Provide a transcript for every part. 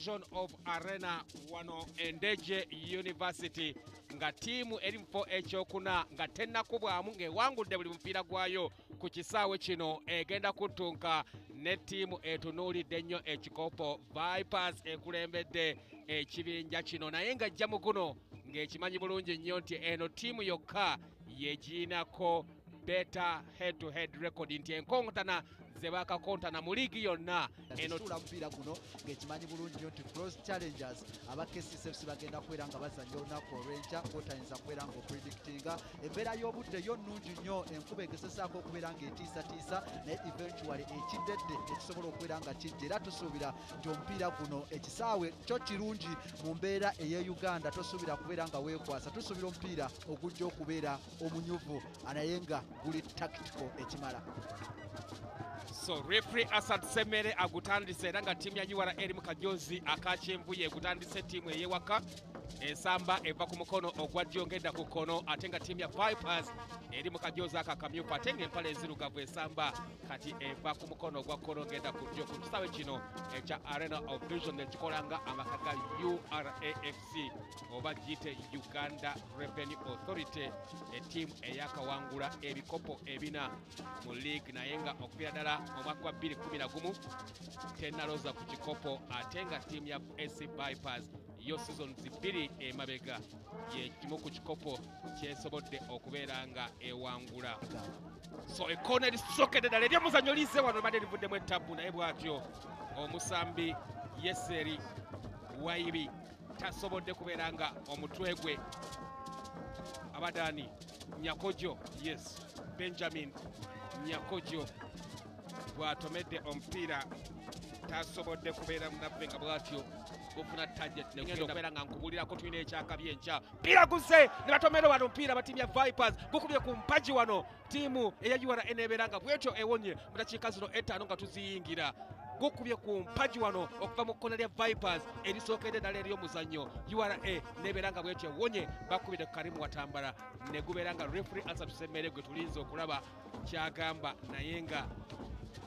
division of arena wano endeje university. Nga ttiimu eri mu fo ekyokuna nga tennakubwamu ng'ewangudde buli mupiira gwayo ku kisaawe kino egenda kuttunka. Ne ttiimu etunuulidde ennyo ekikopo vipers ekulembedde ekibinja kino. Naye ng'ajja mu guno ng'ekimanyi bulungi nnyo nti eno ttiimu yokka yegiinako beta head to head record nti enkontana ze bakakontana mu liigi yonna. Eno eno mupiira guno ng'ekimanyi bulungi nnyo nti cross challengers. Aba kcfc bagenda kubeera nga bazanya olunaku olw'enkya kwotayinza kubeera nga opredictinga embeera y'obudde yo nnungi nnyo enkuba egesesaako okubeera ng'etiisatiisa naye eventually ekiddedde ekisobola okubeera nga kijja. Era tusuubira nti omupiira guno ekisaawe kyo kirungi mu mbeera ey'e uganda. Tosuubira kubeera nga weekwasa tusuubira omupiira ogujja okubeera omunyuvu naye nga guli tactical ekimala so refrey asad semere agutandise era nga ttiimu ya url mu kajozi timu yegutandise ttiimu ey'ewaka ensamba eva ku mukono ogwa ddyo ng'edda ku kkono ate nga ttiimu ya vipers eri mu kajozi ako akamyufu ate ng'empala enzirugavu esamba kati eva ku mukono ogwa kkono ng'edda ku ddyo ku kisaawe kino ekya arena of vision ekikola nga amaka ga urafc oba giyite uganda revenue authority ettiimu eyakawangula ebikopo ebina mu league. Naye nga okuviira ddala omwaka gwa 2011 tennaloza ku kikopo ate nga ttiimu ya ac vipers yo seasons bbiri emabega yekimu ku kikopo kyesobodde okubeera nga ewangula. So ekkoona erisokedde ddala eryomuzannyo liise wano libadde livuddemu ettabu naye bw'atyo omusambi yeseri waibi tasobodde kubeera nga omutwe gwe abadani nyakojo yes. Benjamin nyakojo bw'atomedde omupiira tasobodde kubeera munaffe nga bw'atyo gufuna target negenda okubeera nga nkubulirako tulina ekyakabi enkya. Mpira guze ne batomera wano omupiira batiimu ya vipers. Gukubye ku mpaji wano. Ttiimu eya ura eneebeera nga bwetyo ewonye mu dakiika zino etaano nga tuziyingira. Gukubye ku mpaji wano okuva mu kkona lya vipers erisookedde ddala ery'omuzannyo ura neebeera nga bwetyo ewonye bakubidde ku karimu watambala. Ne gubeera nga refrey asatusemere gwe tulinza okulaba kyagamba naye nga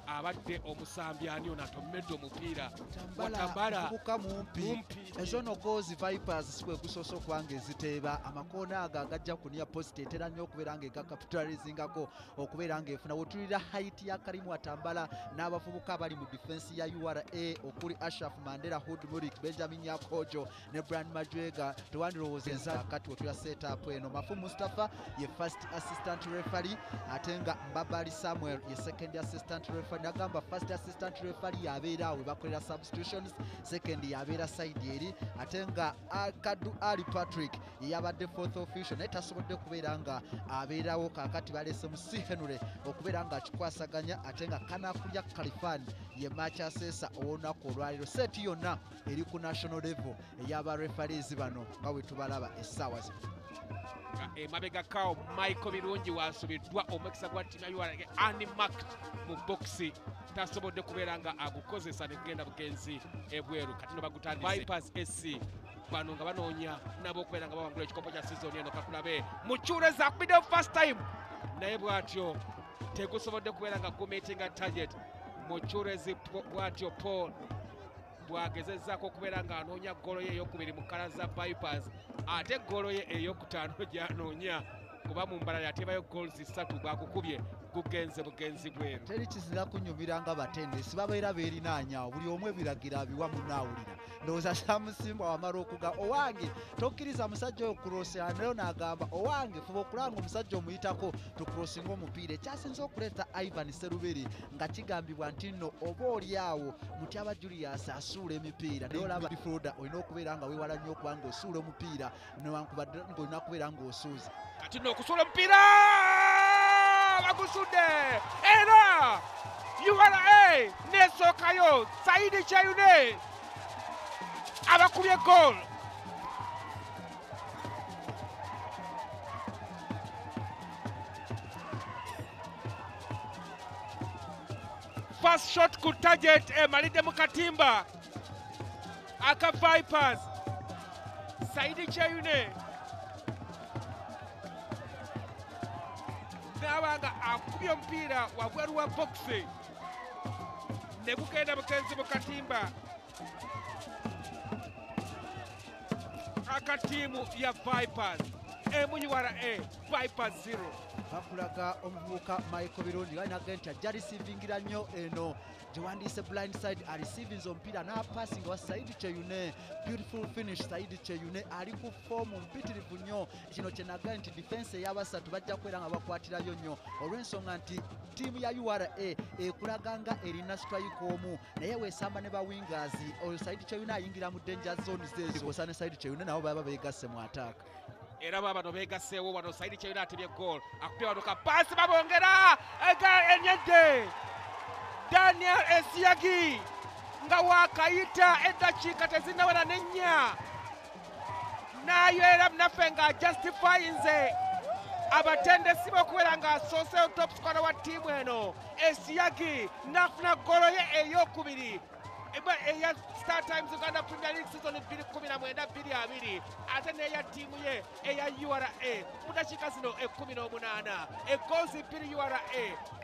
abadde omusambi ani ono atomedde omupiira? Watambala buka mumpi. ezo no goals vipers sikwe gusoose okuba nga eziteeba amakoona ago agajja ku niya post etera nnyo okubeera nga egakapitalizingako okubeera ng'efuna. Wetulira haiti ya karimu atambala n'abavubuka abali mu difensi ya ura okuli ashraf mandela hood murik benjamin yakojo ne brand majwega. Tewandirowoozenza akati wetulya setup eno. Mafu mustapha ye first assistant referee ate nga mbabali samuel ye second assistant referee nagamba first assistant referee yabeera awo bakolera substitutions. Second yabeera side eri ate nga akadu ali patrick yeyabadde fourth official naye tasobodde kubeera nga abeerawo kakati balese mu henry okubeera nga akikwasaganya ate nga kanakulya kalifan ye machaseesa ow'olunaku olwaliro seeti yonna eri ku national level ey'abarefarees bano nga bwe tubalaba essaawa zino nga emabega kawo michael birungi wansubiddwa omukisa gwa ttiimu ya ura animact mu bokisi tasobodde kubeera nga agukozesa negenda bugenzi ebweru. Kati no bagutandise. Vipers sc bano nga banoonya nabo okubeera nga bawangula ekikopo kya sizoni eno kakulabe. Mukyure zakubiddeyo first time. Naye bw'atyo tegusobodde kubeera nga gumitinga target. Mukyurezi bw'atyo paul bwagezezzaako okubeera ng'anoonya golo ye eyokubiri mu kala za vipers ate golo ye eyokutaano gy'anoonya kuba mu mbala yateebayo goals ssatu bwakukubye gugenze bugenzi bweru teri kizira kunyumira nga batendesi babeera beerinaanyawo buli omu ebiragira abiwa munaawulira ndowooza samusimba wamala okuga owange tokkiriza musajja oyo kurosera nayo n'agamba owange fuba okulanga omusajja omuyitako tukurosinga omupiira. Ekyasinze okuleeta ivan seruberi nga kigambibwa nti nno oba oli awo mutyaba julius asuula emipiira. Naye olaba difroda olina okubeera nga weewala nnyo okuba nga osuula omupiira newankubadde ng'olina kubeera ng'osuuza. Kati nno okusula omupiira bagusudde era ura nesookayo saidi Chayune, abakubye gol first shot ku target emalidde mu katimba aka vipers saidi kyayune n'aba nga akubye omupiira wabweru wa bokisi ne gugenda bukenzi mu katimba. Akatiimu ya vipers. Mura e, vipers 0 bakulaga omuvubuka michael birungi galinage nti ajja risivingira nnyo eno gyewandiise blind side arisivinze omupiira n'apasinga wa saidi kyeyune beautiful finish saidi kyeyune ali ku foomu mpitirivu nnyo kino kyenaga nti defense ey'abasatu bajja kubeera nga bakwatirayo nnyo olw'ensonga nti ttiimu ya ura ekulaga nga erina strike omu naye weesamba ne bawingers oyo saidi kyeyune ayingira mu danger zone zezo. Ne saidi kyeyune nabo baba beegasse mu ataaka era babano begasseewo wano saidi kyeyina atebye gol akupye wano kapaasi babongera ega enyedde daniel esiagi! Nga wakayita eddakiika tezinnawera nennya nayo era naffe nga justifyinze abatendesi b'okubeera ng'asooseyo top squara wa ttiimu eno. Esiagi nafuna golo ye eyokubiri eba eya star times uganda premier league season 219 ate n'eya ttiimu ye eya ura mu dakiika zino 18 egoozi bbiri ura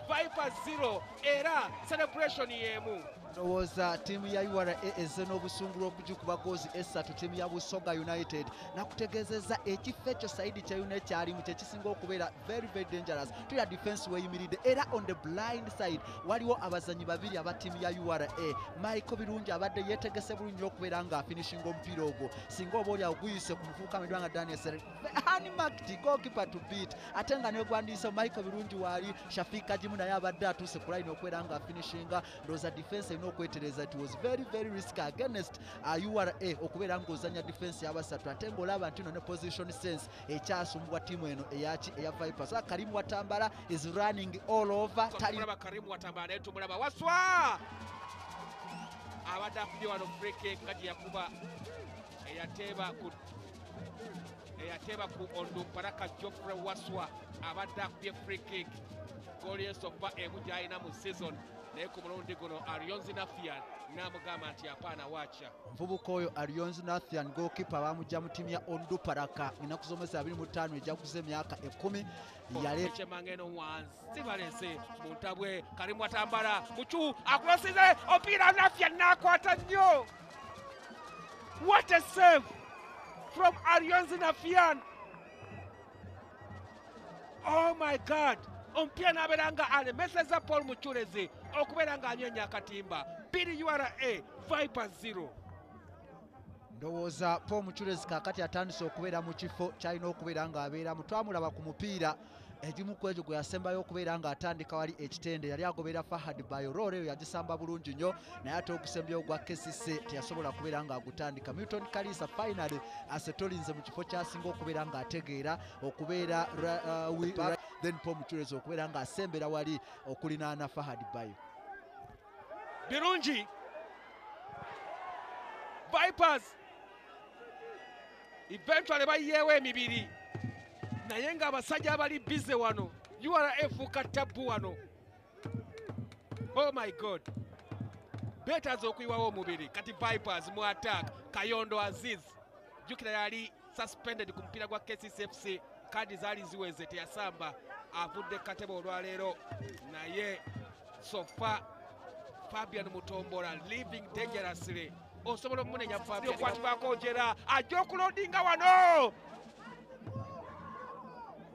vipers 0 era celebration y'emu. Ndowooza ttiimu ya ura ezze n'obusungu lw'okugikuba goozi esatu ttiimu ya busoga united nakutegeezezza ekifo ekyo saidi kyeyuna ekyalimu kyekisinga okubeera very very dangerous. Tuya defense weyimiridde era on the blind side waliwo abazanyi babiri aba ttiimu ya ura michael birungi abadde yeetegese bulungi okubeera ng'afinishinga omupiira ogwo. Singa oba oli aguyise ku mufuuka midwanga daniel sere hanmakti gokipa to beat. Ate nga negwandiise michael birungi waali shafika gimu naye abadde atuuse ku line okubeera ng'afinishinga ndowooza defense erina okwetereza it was very very risk against uh, ura okubeera ng'ozanya defense y'abasatu ate ng'olaba nti no ne position sense ekyasumbwa ttiimu eno eyaki eya vipers. Ah, karimu watambala is running all over. Karimu watambala naye tumulaba waswa! Abadde akubye wano freke nga gye yakuba eyateeba ku eyateeba ku ondumparaka joffre waswa abadde akubye free gooli y'ensova emu gy'alina mu season. Naye ku mulundi guno arionzi nafian n'amugamba nti apaana waaca omuvubuka oyo alionzi nathan gokipa bamujja mu ttiimu ya onduparaka ennaku z'omwezi 25 ejaguza emyaka ekumi yale ekyemanga eno wansi balese mu ntabwe kalimu atambala mucu akulosize opiira nafya nakwata nnyo. What a save from arionzi nafian. Oh my god. Omupiira n'abeera nga alemeseza paul muculezi okubeera ng'anywenya akatimba biri ura vipers 0 ndowooza paul muculezi kaakati atandise okubeera mu kifo kyalina okubeera ng'abeeramu twamulaba ku mupiira egimu ku egyo gwe yasembayo okubeera ng'atandika wali ekitende yali agoberera fahad bayorore eyo yagisamba bulungi nnyo naye ate ogusembyewo gwa kesise teyasobola kubeera ng'agutandika. Milton kalisa finally asetolinze mu kifo kyasinga okubeera ng'ategeera okubeera ra- uh, then paul muculezi okubeera ng'asembera wali okulinaana fahad bayo. Birungi. Vipers eventually bayiyeewo emibiri. Naye ng'abasajja abali bize wano ura efuuka tabbu wano. Oh my god. Beetaaze okuyiwawo omubiri. Kati vipers mu attack kayondo aziz. Jjukira yali suspended ku mupiira gwa kccfc kadi zaali ziweze teyasamba. Avudde katebe olwaleero. Naye sofa fabian mutombola living dangerously osobola omunenya fabian okwatibwako ojera ajja okulodinga wano.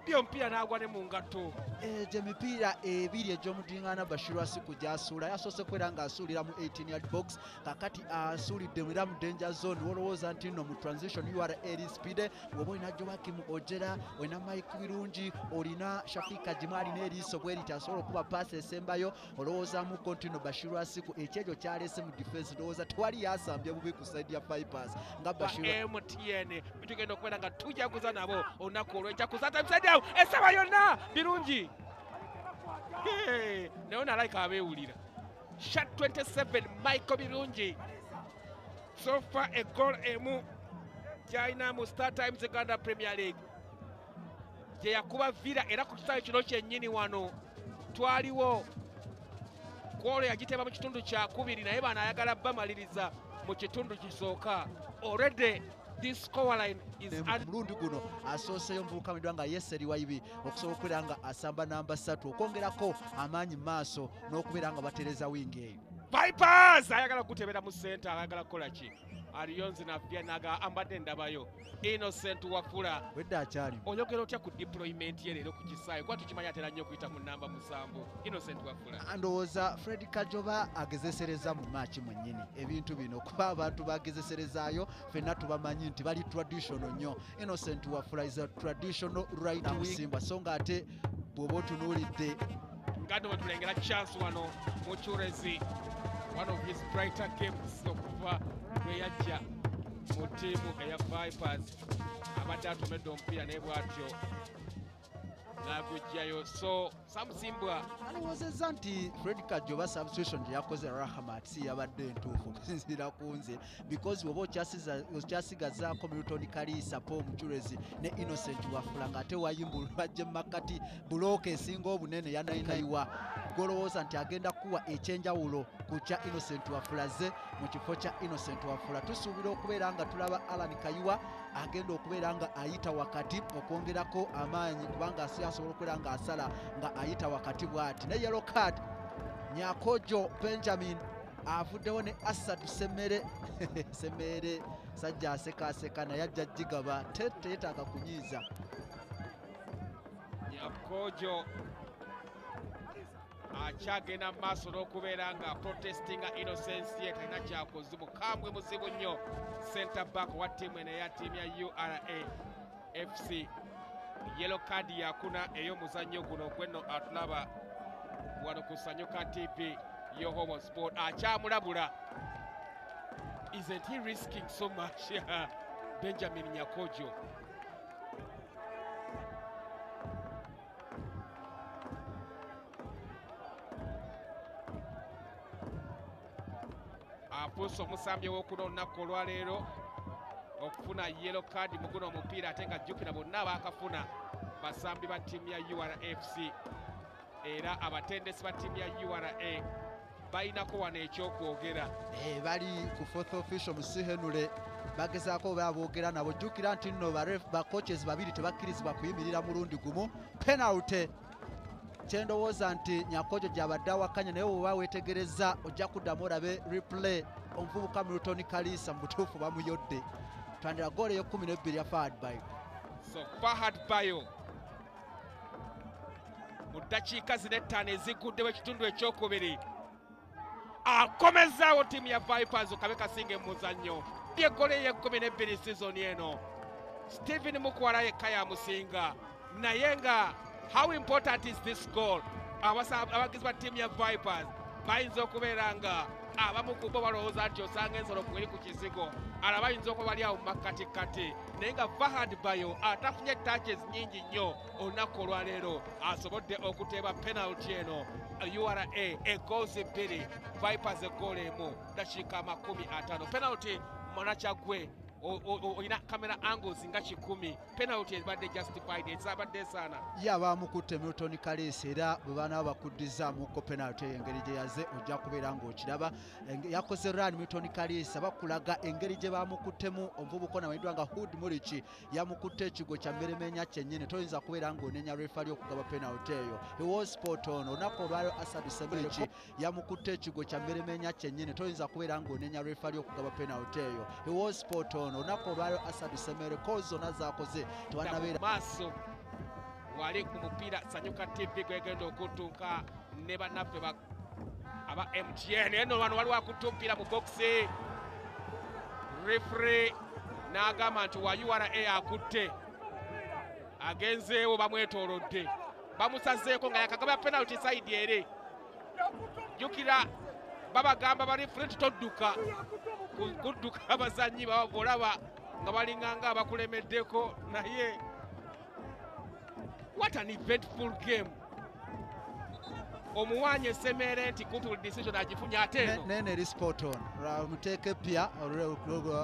Byo omupiira n'agwa ne mu ngatto emipiira ebiri egy'omudiŋŋaana bashirwasiku gyasuula yasoose kubeera ng'asuulira mu 18 yard box kakati asuulidde era mu danger zone wolowooza nti nno mu transition ura eri speed ng'oba olina joakim ojera olina mike birungi olina shafika gimu alina eriiso bwe riti asobola okuba paasi esembayo olowoozaamuko nti nno bashirwasiku ekyegyo kyaleese mu defense ndowooza tewali yasambye bubi ku saidi ya vipers nga ba bashirwa mtn bitugenda okubeera nga tujaguza nabo olunaku olw'enjakuza tabisaddeawo esaba yonna birungi naye nalayika abeewulira. Shat 27 michael birungi. Sofa egol emu. Gyalina mu star times uganda premier league. Gye yakuba vira era ku kisaawe kino kyennyini wano twaliwo kwolo yagiteeba mu kitundu kyakubiri naye bano ayagala bamaliriza mu kitundu kisooka. Already this scoreline is mulundi guno asooseyo omuvubuka midwa nga yeseri waibi okusobola okubeera nga asamba namba ssatu okwongerako amaanyi maaso n'okubeera nga batereza wingi eyo. Vipers! Ayagala kutebera mu senta ayagala kukola ki aliyonzi navya ambadde ndabayo. Innocent wafula wedde akyalimu oyogera otya ku deployment ye leero ku kisaawe? Kuba tukimanyi atera nnyo okuyita mu namba musanvu? Innocent wafula ndowooza fred kajoba agezesereza mu maaki mwennyini. Ebintu bino kuba abantu bagezeserezaayo fenna tubamanyi nti bali traditional nnyo. Innocent wafula is a traditional right musimba so nga ate bw'oba otunuulidde nga nno wetulengera chance wano mu churezi one of his brighter games okuva lwe yajja mu ttiimu eya vipers abadde atomedde omupiira naye bw'atyo n'agujjayo so samusimbwa alowoozezza nti fred kajoba substitution gye yakoze rahamat si yabadde entuufu okusinziira ku nze because okyasiza- okyasigazaako milton kaliisa paul mucurezi ne innocent wafula ng'ate wayimbulu bajje mumakati bulooka esinga obunene yanainayiwa golowooza nti agenda kuwa ekyenjawulo ku kya innocent wafula ze mu kifo kya innocent wafula. Tusuubira okubeera nga tulaba alan kayiwa agenda okubeera nga ayita wakati okwongerako amaanyi kubanga asi asobola okubeera nga asala nga ayita wakati bw'ati. Ne yellow card nyakojo benjamin avuddewo ne asatu semere semere sajja asekaaseka naye ajja gigaba te teetaaga kunyiiza. Nyakojo akyagenda mu maaso n'okubeera nga protestinga innocence ye talina kyakoze. Mukambwe muzibu nnyo. Center back wa ttiimu eno eya ttiimu ya ura fc yellow card yakuna ey'omuzannyo guno gwenno atulaba wano ku sanyuka tv yohomo sport. Akyamulabula isn't he risking so much? Benjamin nyakojo. Afuuse omusambi w'okuno olunaku olwaleero okufuna yellow card mu guno omupiira ate nga jjukira bonna abaakafuna basambi ba ttiimu ya urafc era abatendesi ba ttiimu ya ura balinako wano ekyokwogera. Eh, bali ku fourth official musihenule bagezaako oba aboogera nabo jjukira nti nno bacoaches babiri tebakkirizibwa kuyimirira mulundi gumu. Penalty. Kyendowooza nti nyakojo gyabadde awakanya naye bweoba weetegereza ojja kuddamu olabe replay omuvubuka milton kaliisa mu butuufu bamuyodde. Twandira goolo ey'ekumi n'ebbiri ya fahad bayo so fahad bayo mu ddakiika zino ettaano eziguddewo ekitundu ekyokubiri. Akomezaawo ttiimu ya vipers kabe kasinga mu muzannyo yeggolo ey'ekkumi n'ebbiri sizoni eno. Stephen mukwala yekka yamusinga naye nga how important is this goal? Abagizi ba ttiimu ya vipers bayinza okubeera nga abamu ku bo balowooza nti osanga ensolo kweri ku kizigo ala bayinza okuba bali awo mu makkatikkati naye nga fahad bayo atafunye touches nyingi nnyo olunaku olwaleero asobodde okuteeba penalty eno. Ura egoozi bbiri vipers egoolo emu dakiika amakumi ataano. Penalty mwanakyagwe olina kamera angles nga kikumi. Penalty ebadde justified ezabadde esaana ye abamukutte milton kaliisa era bwe banaba bakuddizaamukko penalty eyo engeri gye yaze ojja kubeera ng'okiraba yakoze ran milton kaliisa bakulaga engeri gye bamukuttemu omuvubuka namanyiddwa nga hood muliki yamukutte ekigo kya mmeremenya kyennyini. Toyinza kubeera ng'onenya refa lyokugaba penalty eyo. Ewas sport ono olunaku olwaliro asadu semuliki yamukutte ekigo kya mmeremenya kyennyini. Toyinza kubeera ng'onenya refa lyokugaba penalty eyo. Ewas sport ono olunaku olwaliro asadu semere ko zonna zakoze tewanabeera maaso wali ku mupiira sanyuka tv gwegenda okutunka ne bannaffe ba- aba mtn eno wano waliwo akutta omupiira mu bokisi refre n'agamba nti wa ura akutte? Agenzeewo bamwetoolodde. Bamusazeeko nga yakagaba penalty side ere. Jjukira babagamba barefre nti todduka kudduka abazanyi baba olaba nga balinganga abakulemeddeko naye. What an eventful game omuwanya esemere nti kumpi decision agifunye ate eno? Nene eri sport on. Omuteeke pya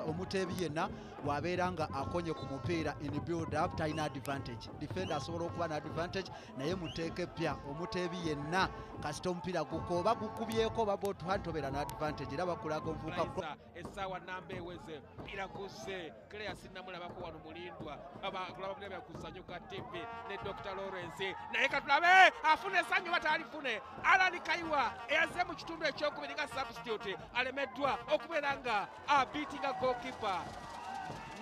omuteebi yenna bw'abeera nga akonye ku mupiira in build up talina advantage defender asobola okuba na advantage naye muteeke pya omuteebi yenna kasita omupiira gukoba gukubyeko oba botuhani tobeera na advantage era bakulaga omuvubuka essaawa namba eweze mpira gusse. Kleya sinnamulabako wano mulindwa abakulaba kulabya ku sanyuka tv ne dr lawrence. Naye katulabe afuna essanyu oba waffe alan kayiwa eyazze mu kitundu ekyokubiri nga substitute alemeddwa okubeera nga abiitinga gokipa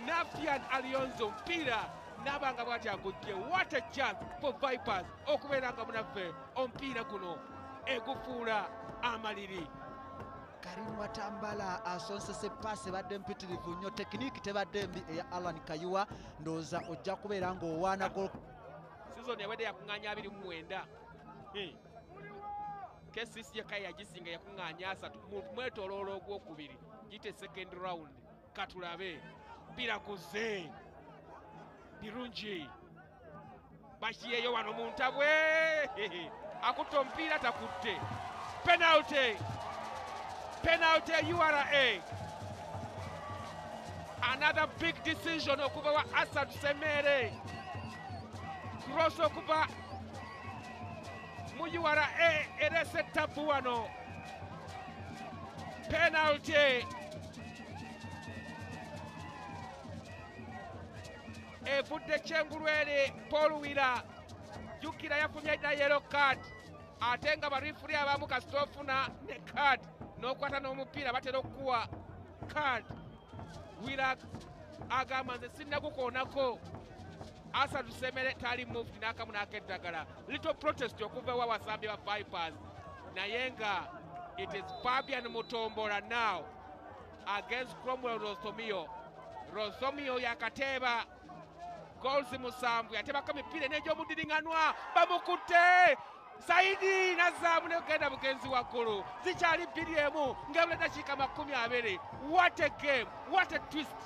nafian alionzo mupiira naba nga bwati agujje. What a chance for vipers okubeera nga munaffe omupiira guno egufuula amaliri. Karim watambala asonsese paasi ebadde mpitirivu nnyo. Tekiniki tebadde mbi eya alan kayiwa ndowooza ojja kubeera ng'owaana sizoni ewedde yakuŋŋanya 29 ksisi yekka yagisinga yakuŋŋaanya asatu mwetoloola ogwokubiri giyite second round. Katulabe mpira kuze birungi bakiyeyo wano mu ntabwe. Akutte omupiira takutte. Penalty penalty ya ura another big decision okuva wa asad semere. Cross okuva mu ura erese tabu wano. Penalty. Evudde kyengulwere paul wira. Jukira yafunye dda yero card. Ate nga barifuri abamu kasita ofuna ne card. N'okwata n'omupiira batera okukuwa card. Wira agamba nze sinnagukoonako asatu semere tali moved n'akamu n'akeddagala little protest okuva ewa wasambye ba vipers. Naye nga it is fabian mutombola now against cromwell rosomio. Rosomio yakateeba goals musanvu yatebako emipiira en'egyomudiriŋŋanwa bamukutte saidi nazaamu negenda bugenzi waggulu zikyali bbiri emu ng'ebula eddakiika makumi abiri what a game what a twist.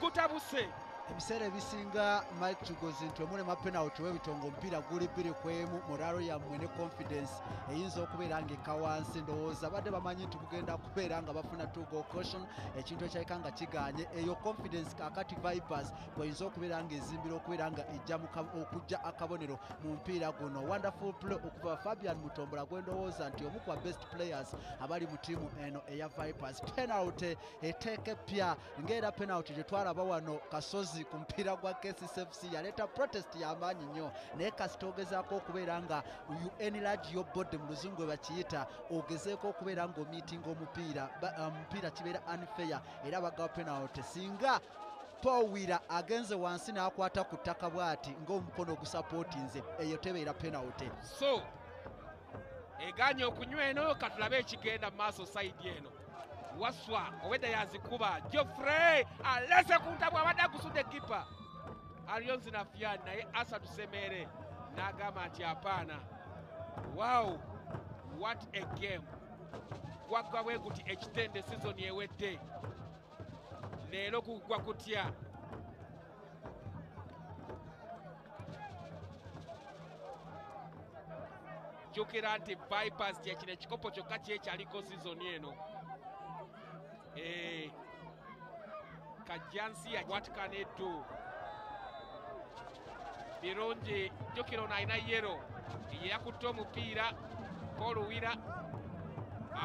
Gutabuse ebiseera ebisinga mike kigozi nti omulema penalty webitonga omupiira guli bbiri ku emu moralo yammwe ne confidence eyinza okubeera nga eka wansi ndowooza. Badde bamanyi nti kugenda kubeera nga bafuna goal caution ekintu ekyaleka nga kiganye. Eyo confidence kakati vipers bweyinza okubeera nga ezimbira okubeera nga ejja okujja akabonero mu mupiira guno. Wonderful play okuva fabian mutombola gwe ndowooza nti omu ku ba best players abali mu ttiimu eno eya vipers. Penalty eteeka epya ng'era penalty gye twalaba wano kasozi ku mupiira gwa kccfc yaleeta protest y'amaanyi nnyo naye kasita ogezaako okubeera nga enlarge your body mu luzungu bwe bakiyita ogezeeko okubeera ng'omiitinga omupiira ba- uh, omupiira kibeera unfair. Era bagawa penalty singa paul wira agenze wansi n'akwata ku ttaka bw'ati ng'omukono ogusapootinze eyo tebeera penalty so eganye okunywa eno katulabe ekigenda mu maaso sayidi eno waswa owedda yazikuba jofrey alese ku ntabwe abadde agusudde kipa. Alionzi nafiani naye asatu semere n'agamba nti apaana wow what a game. Gwaggwa bwe guti ekitende sizoni ewedde leero kugwa kutya jjukira nti vipers kyekino ekikopo kyokka kyekyaliko sizoni eno Eh, kajansi yawatikana eddu birungi jjukira ono alina yero. Ye yakutte omupiira paul wira.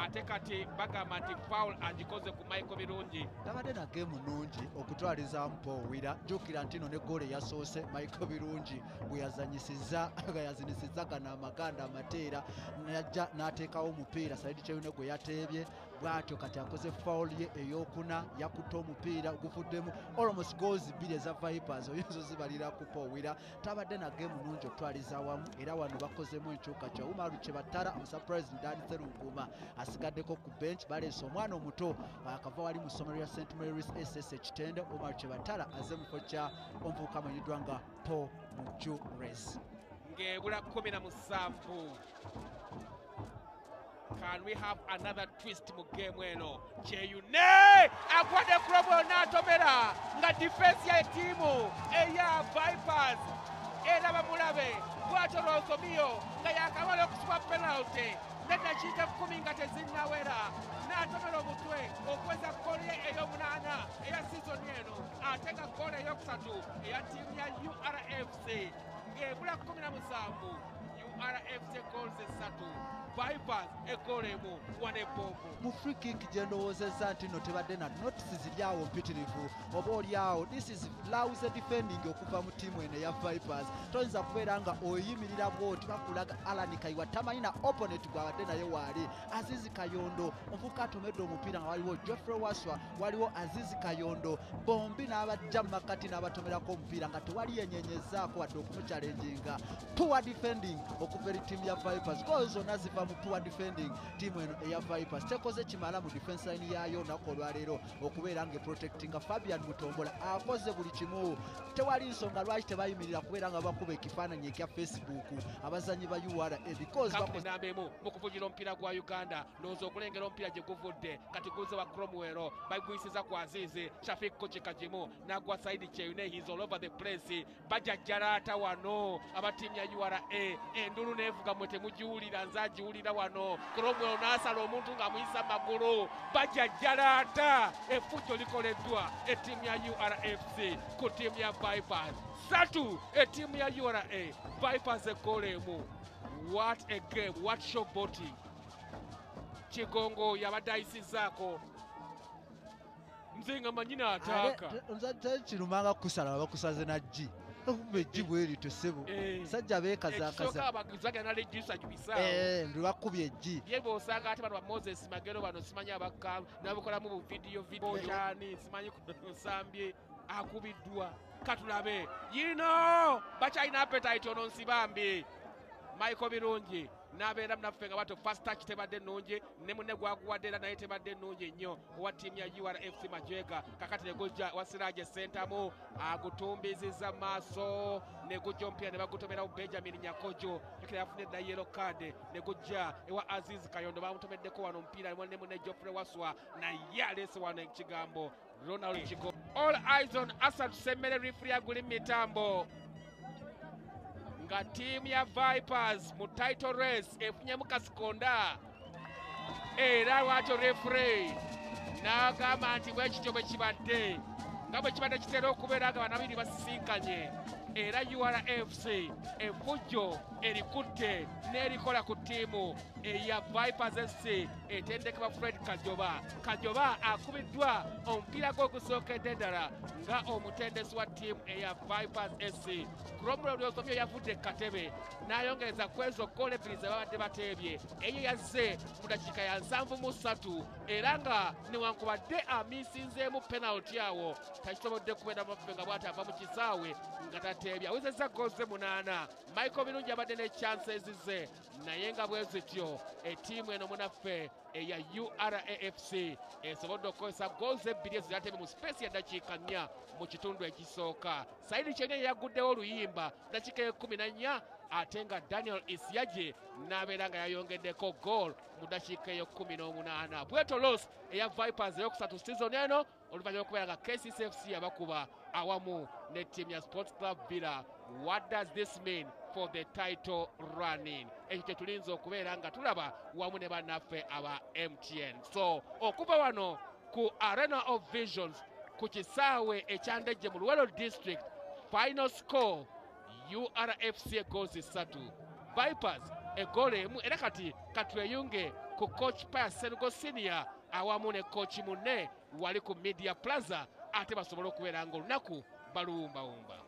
Ate kati bagamba nti foul agikoze ku michael birungi tabadde na geemu nnungi okutwalizaamu poowira jjukira nti no ne goolo eyasoose michael birungi bwe yazanyisiza nga yazinisizza gano amaganda amateera najja n'ateekawo omupiira saidi kyeyune gwe yateebye bw'atyo kati akoze foul ye eyokuna yakutte omupiira gufuddemu. Almost goals bbiri eza vipers oyinza ozibalira ku poowira tabadde na geemu nnungi okutwaliza awamu era wano bakozemu enkyukakywa umaru kyebattara omusurprise ndani serunkuuma asigaddeko ku bench baleese omwana omuto. Akava wali mu ssomero lya st marys ss ekitende omar kyebatala aze mu kifo kya omuvubuka amanyiddwa nga paul mujures ng'ebula kumi na musanvu Can we have another twist mu game eno? Kyeyune akwata kulo bwonna atomera nga difensi ya ttiimu eya vipers era bamulabe bwato lwozomiyo nga yakamala okusiba penalty n'eddakiika kkumi nga tezinnawera n'atomera omutwe okuweza koole ye ey'omunaana eya sizoni eno ate nga koole eya ttiimu ya urfc ng'ebula 17 rfc goals esatu vipers egola emu wanebombo mu free kick gye ndowoozezza nti no tebadde na notisi ziryawo mpitirivu. Oba oliawo this is louse defending okuva mu ttiimu eno eya vipers. Toyinza kubeera nga oyimirira bwoti bakulaga alan kayiwa tamanyi na opponent gwabadde naye waali azizi kayondo. Omuvubuka atomedde omupiira nga waliwo joffrey waswa waliwo azizi kayondo. Bombi n'abajja mu makati n'abatomerako omupiira nga tewali yenyenyezaako wadde okumuchalenjinga power defending okuva eri ttiimu ya vipers. Goal zonna ziva mu poor defending. Ttiimu eno eya vipers. Tekoze kimala mu defense line yayo olunaku olwaleero okubeera nga eprotectinga fabian mutombola. Akoze buli kimu. Tewali nsonga lwaki tebayimirira kubeera nga bakuba ekifaananyi ekya facebook. Abazanyi ba ura because kampuni bakoze- namba emu mu kuvujira omupiira gwa uganda ndowooza okulengera omupiira gye guvudde kati guze wa cromwero baguyisiza ku azizi shafik kucikagimu nagwa saidi kyeyune his all over the place. Bajajjalaata wano abatiimu ya ura endulu neevuga mwe temugiwulira nze agiwulira wano. Cromwero n'asala omuntu ng'amuyisa magulu bajajjalaata effujjo likoleddwa ettiimu ya urfc ku ttiimu ya vipers satu ettiimu ya ura vipers egoolo emu what a game what showboating kigongo yabadde ayisizaako nzinga manyini ataaka. kirumanga kusala bakusaze na g okuba sebo. Eh. sajja beekazakaza ekisooka abagizagana lejusa gibisaawo ndi lwakubye eggi ye bwosanga ate bano ba moses magero bano simanyi abaka nabukolamu bu vidiyo kyani simanyi nsambye akubiddwa. Katulabe yino bakyalina appetite ono nsibambi michael birungi nabeera naffe nga bato fast touch tebadde nnungi ne munne gwaguwadde era naye tebadde nnungi nnyo. Owa ttiimu ya urfc majega kakati negujja wa siraje sentamu agutumbiziza maaso. Negujja omupiira ne bagutomerawo benjamin nyakojo ekera yafunye edda yelo kade negujja ewa aziz kayondo bamutomeddeko wano omupiira ne munne joffrey waswa naye aleese wano ekigambo ronald kigo all eyes on asad semmere rifuri aguli mu mitambo nga ttiimu ya vipers mu title race efunyemu kasikonda era lwatyo refrey n'agamba nti bwe kityo bwe kibadde nga bwe kibadde kitera okubeera nga banabiri basisinkanye. Era urfc effujjo erikutte n'erikola ku ttiimu eya vipers sc etendekebwa fred kajoba. Kajoba akubiddwa omupiira gwe ogusookedde ddala nga omutendesi wa ttiimu eya vipers sc cromwell lyosomyo yavudde e katebe n'ayongereza ku ezo goolo ebbiri ze babadde bateebye. Eyo yazze mu dakiika ya nsanvu mu ssatu era nga newankubadde amiisinzeemu penalty awo. Takisobodde kubeera maffe nga bw'ati ava mu kisaawe nga tateebye. Awezezza gooze munaana michael birungi abadde ne chances ze naye nga bwe zityo ettiimu eno munaffe eya urafc esobodde okukozesa goozi ebbiri ezo zateebye mu sipeesi ya dakiika nnya mu kitundu ekisooka. Saidi kyene yaguddewo oluyimba dakiika ekumi na nnya ate nga daniel isyaje n'abeera nga yayongeddeko goal mu dakiika ey'ekumi n'omunaana. Bweto los eya vipers eyokusatu season eno oluvannyuma okubeera nga kccfc yabakuba awamu ne ttiimu ya sports club villa. What does this mean for the title running. Ekyo kye tulinza okubeera nga tulaba wamu ne bannaffe aba mtn so okuva wano ku arena of visions ku kisaawe ekyandejje mu luwero district final score urfc egoozi ssatu vipers egoolo emu. Era kati katweyunge ku coach pias serugo senior awamu ne coach munne wali ku media plaza ate basobole okubeera nga olunaku baluwumbawumba